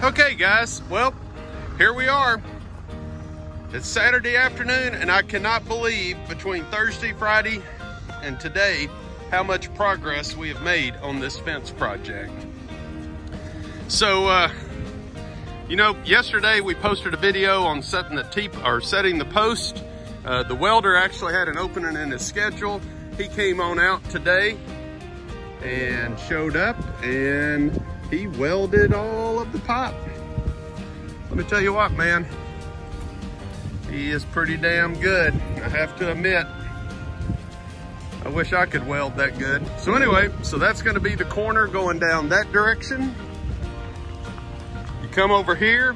Okay, guys, well, here we are. It's Saturday afternoon, and I cannot believe between Thursday, Friday, and today how much progress we have made on this fence project. So, uh, you know, yesterday we posted a video on setting the T or setting the post. Uh, the welder actually had an opening in his schedule. He came on out today and showed up and he welded all of the pipe. Let me tell you what, man, he is pretty damn good, I have to admit. I wish I could weld that good. So anyway, so that's gonna be the corner going down that direction. You come over here,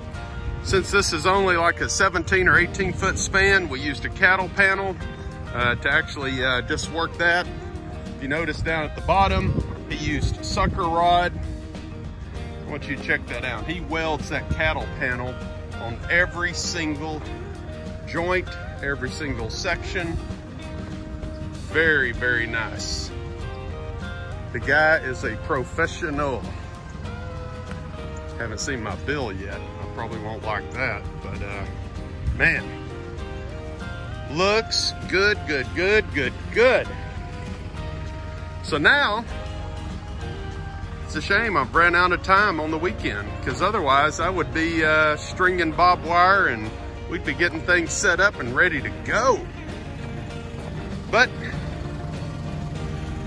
since this is only like a 17 or 18 foot span, we used a cattle panel uh, to actually uh, just work that. If you notice down at the bottom, he used sucker rod. Want you to check that out. He welds that cattle panel on every single joint, every single section. Very, very nice. The guy is a professional. Haven't seen my bill yet. I probably won't like that, but uh, man, looks good, good, good, good, good. So now, it's a shame I've ran out of time on the weekend because otherwise I would be uh, stringing barbed wire and we'd be getting things set up and ready to go. But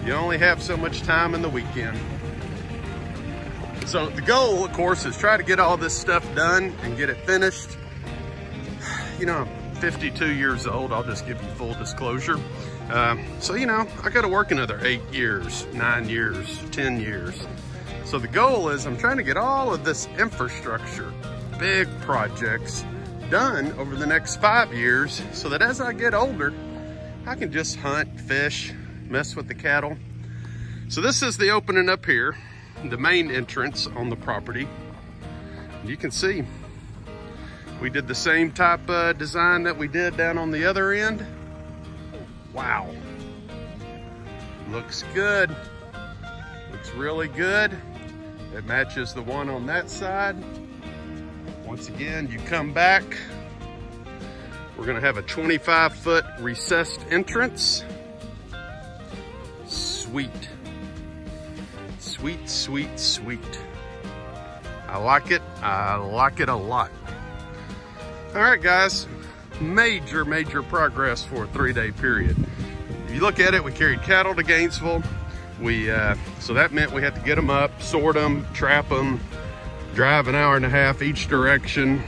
you only have so much time in the weekend. So the goal, of course, is try to get all this stuff done and get it finished. You know, I'm 52 years old. I'll just give you full disclosure. Um, so, you know, I got to work another eight years, nine years, 10 years. So the goal is I'm trying to get all of this infrastructure, big projects, done over the next five years so that as I get older, I can just hunt, fish, mess with the cattle. So this is the opening up here, the main entrance on the property. You can see we did the same type of design that we did down on the other end. Wow. Looks good. Looks really good. It matches the one on that side. Once again, you come back. We're gonna have a 25 foot recessed entrance. Sweet. Sweet, sweet, sweet. I like it. I like it a lot. All right, guys. Major, major progress for a three day period. If you look at it, we carried cattle to Gainesville. We, uh, so that meant we had to get them up, sort them, trap them, drive an hour and a half each direction.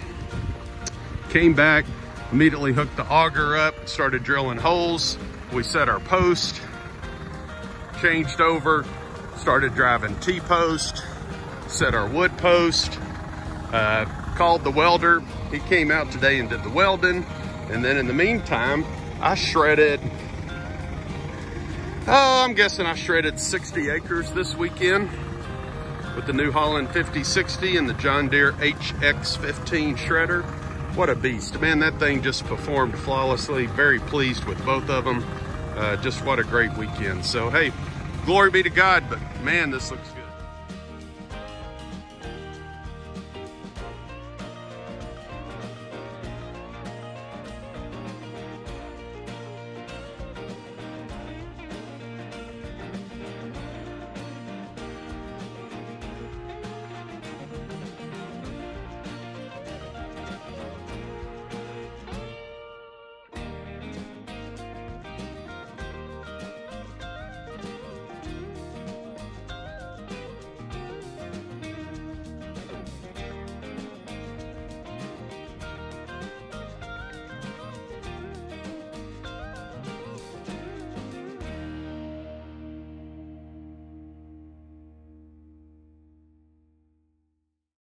Came back, immediately hooked the auger up, started drilling holes. We set our post, changed over, started driving T-post, set our wood post, uh, called the welder. He came out today and did the welding. And then in the meantime, I shredded, oh, I'm guessing I shredded 60 acres this weekend with the New Holland 5060 and the John Deere HX15 shredder. What a beast. Man, that thing just performed flawlessly. Very pleased with both of them. Uh, just what a great weekend. So, hey, glory be to God, but man, this looks good.